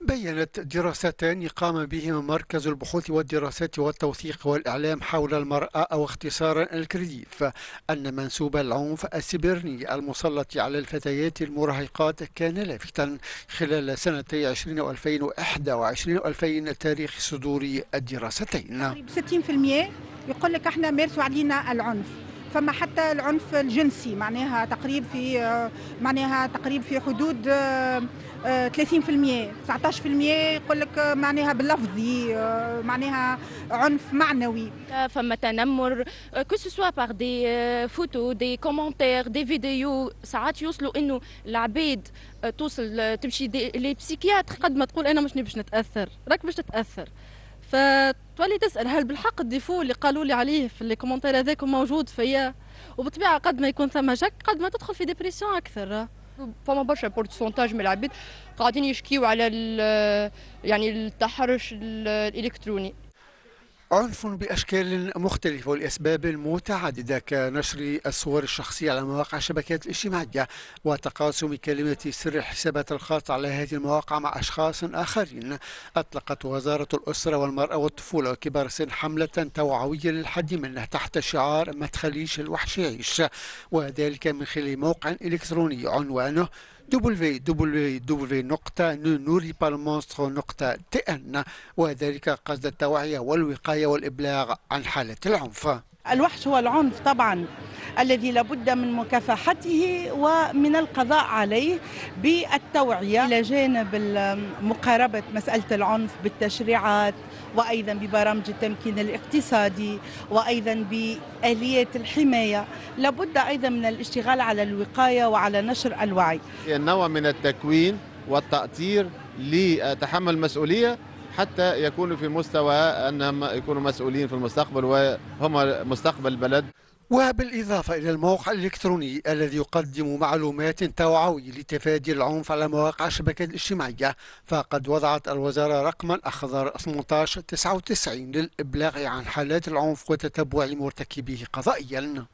بيّنت دراستان قام بهما مركز البحوث والدراسات والتوثيق والإعلام حول المرأة أو اختصارا الكريديف أن منسوب العنف السيبرني المسلط على الفتيات المراهقات كان لافتا خلال سنتي 20 و2021 و2000 تاريخ صدور الدراستين. 60% يقول لك إحنا مارسوا علينا العنف. فما حتى العنف الجنسي معناها تقريب في معناها تقريب في حدود 30% 19% يقول لك معناها باللفظي معناها عنف معنوي. فما تنمر que ce soit par des photos des commentaires des vidéos ساعات يوصلوا إنه العباد توصل تمشي لل psychiatre قد ما تقول أنا مش باش نتأثر راك باش تتأثر. فتولي تسأل هل بالحق ال défaut اللي قالوا لي عليه في les commentaires هذاك موجود فيا؟ وبطبيعته قد ما يكون ثم شك قد ما تدخل في dépression أكثر. فما برشا pourcentage من العباد قاعدين يشكيو على يعني التحرش الإلكتروني. عنف بأشكال مختلفة ولأسباب متعددة كنشر الصور الشخصية على مواقع الشبكات الاجتماعية وتقاسم كلمة سر الحسابات الخاصة على هذه المواقع مع أشخاص آخرين. أطلقت وزارة الأسرة والمرأة والطفولة وكبار السن حملة توعوية للحد منه تحت شعار ما تخليش الوحش يعيش وذلك من خلال موقع إلكتروني. عنوانه www.ne وذلك قصد التوعية والوقاية والإبلاغ عن حالة العنف. الوحش هو العنف طبعا الذي لابد من مكافحته ومن القضاء عليه بالتوعية إلى جانب مقاربة مسألة العنف بالتشريعات وأيضا ببرامج التمكين الاقتصادي وأيضا بآليات الحماية. لابد أيضا من الاشتغال على الوقاية وعلى نشر الوعي. نوع من التكوين والتأطير لتحمل المسؤولية حتى يكونوا في مستوى أنهم يكونوا مسؤولين في المستقبل وهم مستقبل البلد. وبالإضافة إلى الموقع الإلكتروني الذي يقدم معلومات توعوية لتفادي العنف على مواقع الشبكات الاجتماعية فقد وضعت الوزارة رقما أخضر 1899 للإبلاغ عن حالات العنف وتتبع مرتكبيه قضائيا.